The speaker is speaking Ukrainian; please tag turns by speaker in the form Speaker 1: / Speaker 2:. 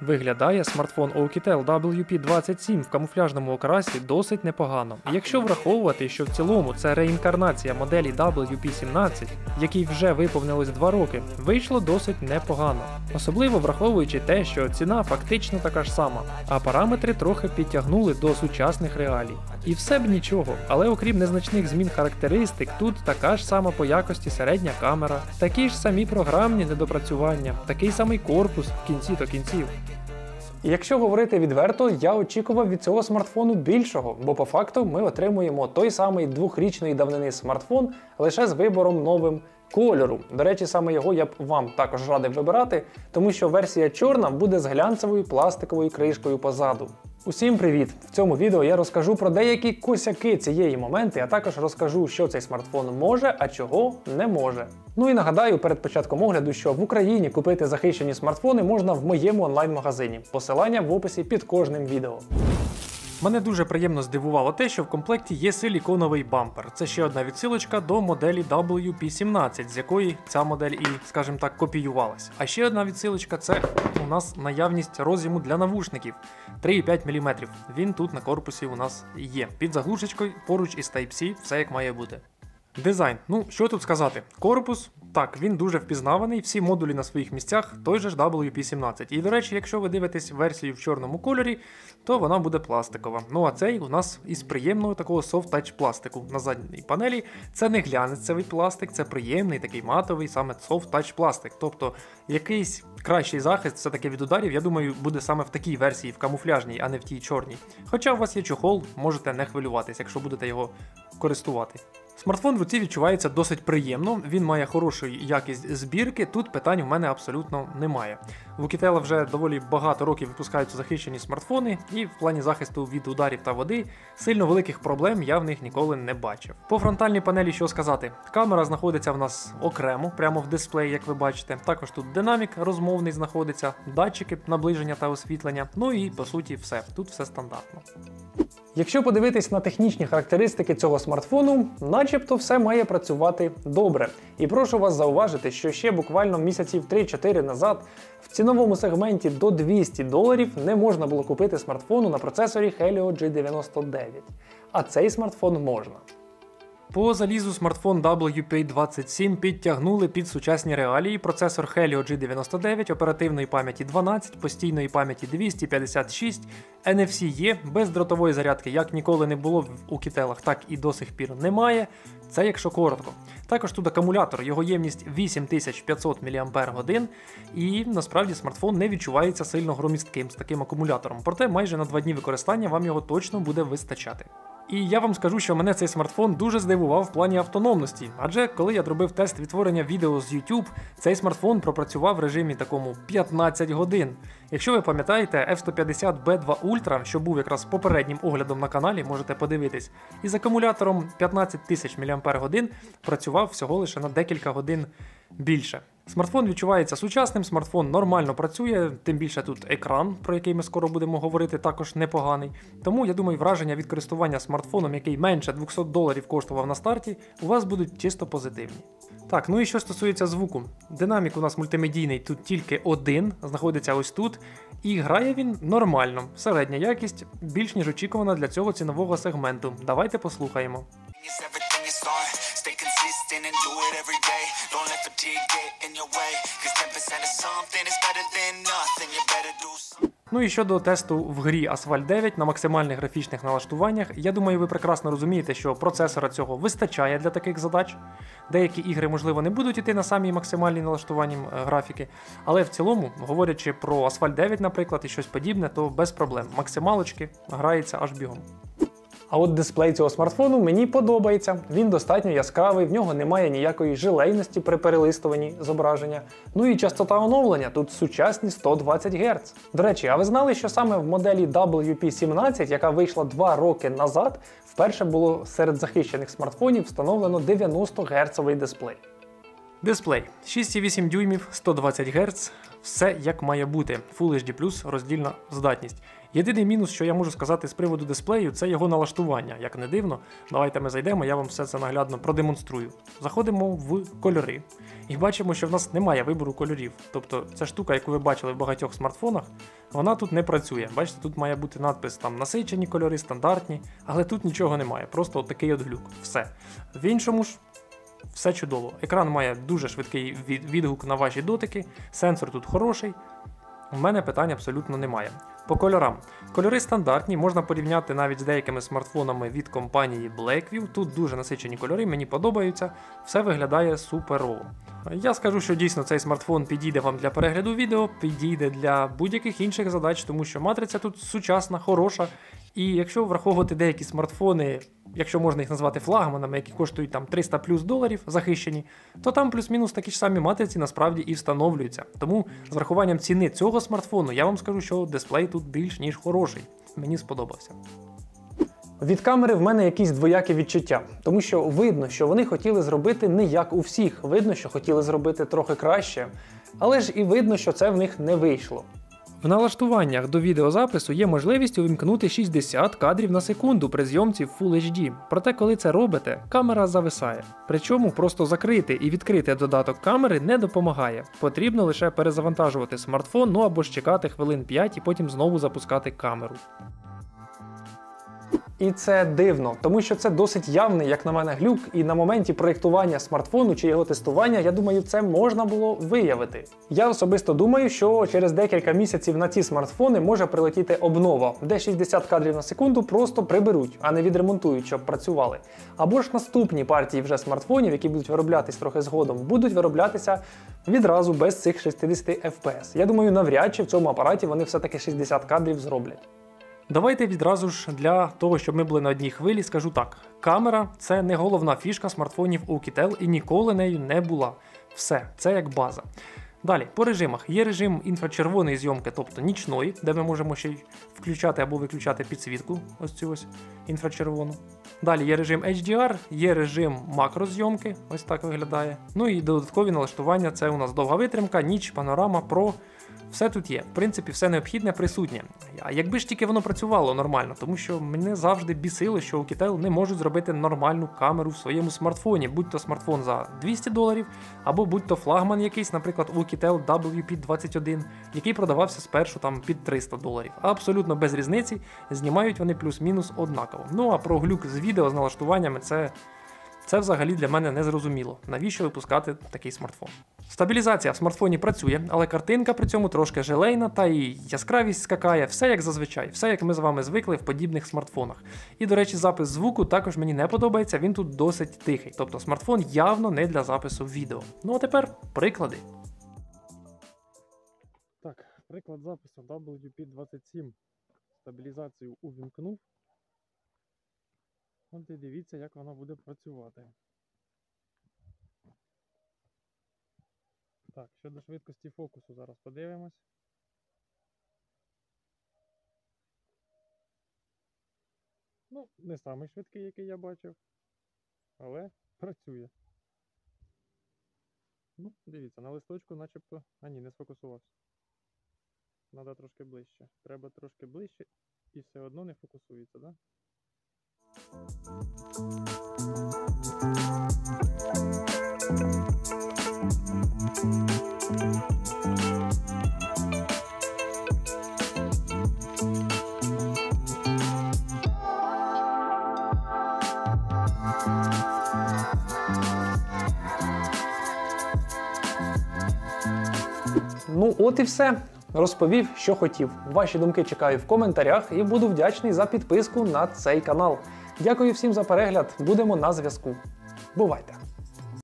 Speaker 1: Виглядає смартфон Oukitel WP27 в камуфляжному окрасі досить непогано. Якщо враховувати, що в цілому це реінкарнація моделі WP17, якій вже виповнилось 2 роки, вийшло досить непогано. Особливо враховуючи те, що ціна фактично така ж сама, а параметри трохи підтягнули до сучасних реалій. І все б нічого, але окрім незначних змін характеристик, тут така ж сама по якості середня камера, такі ж самі програмні недопрацювання, такий самий корпус в кінці до кінців. Якщо говорити відверто, я очікував від цього смартфону більшого, бо по факту ми отримуємо той самий двохрічної давнини смартфон лише з вибором новим кольору. До речі, саме його я б вам також радив вибирати, тому що версія чорна буде з глянцевою пластиковою кришкою позаду. Усім привіт! В цьому відео я розкажу про деякі косяки цієї моменти, а також розкажу, що цей смартфон може, а чого не може. Ну і нагадаю перед початком огляду, що в Україні купити захищені смартфони можна в моєму онлайн-магазині. Посилання в описі під кожним відео. Мене дуже приємно здивувало те, що в комплекті є силіконовий бампер. Це ще одна відсилочка до моделі WP17, з якої ця модель і, скажімо так, копіювалася. А ще одна відсилочка це у нас наявність роз'єму для навушників 3,5 мм. Він тут на корпусі у нас є. Під заглушечкою поруч із Type-C, все як має бути. Дизайн. Ну, що тут сказати? Корпус, так, він дуже впізнаваний, всі модулі на своїх місцях, той же ж WP17. І, до речі, якщо ви дивитесь версію в чорному кольорі, то вона буде пластикова. Ну а цей у нас із приємного такого soft-touch пластику на задній панелі. Це не глянцевий пластик, це приємний такий матовий, саме soft-touch пластик. Тобто якийсь кращий захист все-таки від ударів, я думаю, буде саме в такій версії, в камуфляжній, а не в тій чорній. Хоча у вас є чохол, можете не хвилюватись, якщо будете його користувати. Смартфон в руці відчувається досить приємно, він має хорошу якість збірки, тут питань в мене абсолютно немає. В Oukitel вже доволі багато років випускаються захищені смартфони, і в плані захисту від ударів та води сильно великих проблем я в них ніколи не бачив. По фронтальній панелі що сказати, камера знаходиться в нас окремо, прямо в дисплеї, як ви бачите. Також тут динамік розмовний знаходиться, датчики наближення та освітлення. Ну і по суті все. Тут все стандартно. Якщо подивитись на технічні характеристики цього смартфону, начебто все має працювати добре. І прошу вас зауважити, що ще буквально місяців 3-4 назад в ціновому сегменті до 200 доларів не можна було купити смартфону на процесорі Helio G99. А цей смартфон можна. По залізу смартфон WP27 підтягнули під сучасні реалії процесор Helio G99 оперативної пам'яті 12, постійної пам'яті 256, NFC є, бездротової зарядки як ніколи не було в Oukitel, так і до сих пір немає. Це якщо коротко. Також тут акумулятор, його ємність 8500 мАч, і насправді смартфон не відчувається сильно громістким з таким акумулятором. Проте майже на 2 дні використання вам його точно буде вистачати. І я вам скажу, що мене цей смартфон дуже здивував в плані автономності, адже коли я зробив тест відтворення відео з YouTube, цей смартфон пропрацював в режимі такому 15 годин. Якщо ви пам'ятаєте, F150B2 Ultra, що був якраз попереднім оглядом на каналі, можете подивитись, із акумулятором 15 тисяч мАч працював всього лише на декілька годин більше. Смартфон відчувається сучасним, смартфон нормально працює, тим більше тут екран, про який ми скоро будемо говорити, також непоганий. Тому я думаю, враження від користування смартфоном, який менше 200 доларів коштував на старті, у вас будуть чисто позитивні. Так, ну і що стосується звуку, динамік у нас мультимедійний тут тільки один, знаходиться ось тут, і грає він нормально, середня якість, більш ніж очікувана для цього цінового сегменту. Давайте послухаємо.
Speaker 2: Stay consistent and do it every day. Don't let fatigue get in your way. Cause 10% of something is better than nothing. You better do something.
Speaker 1: Ну і щодо тесту в грі Asphalt 9 на максимальних графічних налаштуваннях, я думаю, ви прекрасно розумієте, що процесора цього вистачає для таких задач. Деякі ігри, можливо, не будуть іти на самі максимальні налаштування е, графіки, але в цілому, говорячи про Asphalt 9, наприклад, і щось подібне, то без проблем. Максималочки грається аж бігом. А от дисплей цього смартфону мені подобається. Він достатньо яскравий, в нього немає ніякої жилейності при перелистуванні зображення. Ну і частота оновлення тут сучасні 120 Гц. До речі, а ви знали, що саме в моделі WP17, яка вийшла 2 роки назад, вперше було серед захищених смартфонів встановлено 90 Гц дисплей. Дисплей 6,8 дюймів, 120 Гц, все як має бути. Full HD роздільна здатність. Єдиний мінус, що я можу сказати з приводу дисплею, це його налаштування. Як не дивно, давайте ми зайдемо, я вам все це наглядно продемонструю. Заходимо в кольори і бачимо, що в нас немає вибору кольорів. Тобто ця штука, яку ви бачили в багатьох смартфонах, вона тут не працює. Бачите, тут має бути надпис там насичені кольори, стандартні, але тут нічого немає. Просто от такий от глюк. Все. В іншому ж все чудово. Екран має дуже швидкий відгук на ваші дотики, сенсор тут хороший. У мене питань абсолютно немає. По кольорам. Кольори стандартні, можна порівняти навіть з деякими смартфонами від компанії Blackview. Тут дуже насичені кольори, мені подобаються, все виглядає суперово. Я скажу, що дійсно цей смартфон підійде вам для перегляду відео, підійде для будь-яких інших задач, тому що матриця тут сучасна, хороша. І якщо враховувати деякі смартфони, якщо можна їх назвати флагманами, які коштують там 300 плюс доларів захищені, то там плюс-мінус такі ж самі матриці насправді і встановлюються. Тому з врахуванням ціни цього смартфону я вам скажу, що дисплей тут більш ніж хороший. Мені сподобався. Від камери в мене якісь двоякі відчуття, тому що видно, що вони хотіли зробити не як у всіх. Видно, що хотіли зробити трохи краще, але ж і видно, що це в них не вийшло. В налаштуваннях до відеозапису є можливість увімкнути 60 кадрів на секунду при зйомці в Full HD. Проте, коли це робите, камера зависає. Причому просто закрити і відкрити додаток камери не допомагає. Потрібно лише перезавантажувати смартфон, ну або ж чекати хвилин 5 і потім знову запускати камеру. І це дивно, тому що це досить явний, як на мене, глюк, і на моменті проєктування смартфону чи його тестування, я думаю, це можна було виявити. Я особисто думаю, що через декілька місяців на ці смартфони може прилетіти обнова, де 60 кадрів на секунду просто приберуть, а не відремонтують, щоб працювали. Або ж наступні партії вже смартфонів, які будуть вироблятись трохи згодом, будуть вироблятися відразу без цих 60 FPS. Я думаю, навряд чи в цьому апараті вони все-таки 60 кадрів зроблять. Давайте відразу ж для того, щоб ми були на одній хвилі, скажу так: камера це не головна фішка смартфонів Oukitel і ніколи нею не була. Все, це як база. Далі, по режимах є режим інфрачервоної зйомки, тобто нічної, де ми можемо ще й включати або виключати підсвітку, ось цю ось інфрачервону. Далі є режим HDR, є режим макрозйомки, ось так виглядає. Ну і додаткові налаштування це у нас довга витримка, ніч, панорама, про. Все тут є, в принципі, все необхідне присутнє. А якби ж тільки воно працювало нормально, тому що мене завжди бісило, що у Китаю не можуть зробити нормальну камеру в своєму смартфоні, будь то смартфон за 200 доларів, або будь то флагман якийсь, наприклад, у Kitel WP21, який продавався спершу там під 300 доларів. Абсолютно без різниці, знімають вони плюс-мінус однаково. Ну а про глюк з відео з налаштуваннями це. Це взагалі для мене не зрозуміло, навіщо випускати такий смартфон. Стабілізація в смартфоні працює, але картинка при цьому трошки желейна, та і яскравість скакає, все як зазвичай, все як ми з вами звикли в подібних смартфонах. І, до речі, запис звуку також мені не подобається, він тут досить тихий. Тобто смартфон явно не для запису відео. Ну а тепер приклади. Так, приклад запису WP27. Стабілізацію увімкнув. От і дивіться, як воно буде працювати. Так, щодо швидкості фокусу зараз подивимось. Ну, не самий швидкий, який я бачив, але працює. Ну, дивіться, на листочку начебто... А ні, не сфокусувався. Треба трошки ближче. Треба трошки ближче і все одно не фокусується, так? Да? Ну, от і все. Розповів, що хотів. Ваші думки чекаю в коментарях і буду вдячний за підписку на цей канал. Дякую всім за перегляд. Будемо на зв'язку. Бувайте!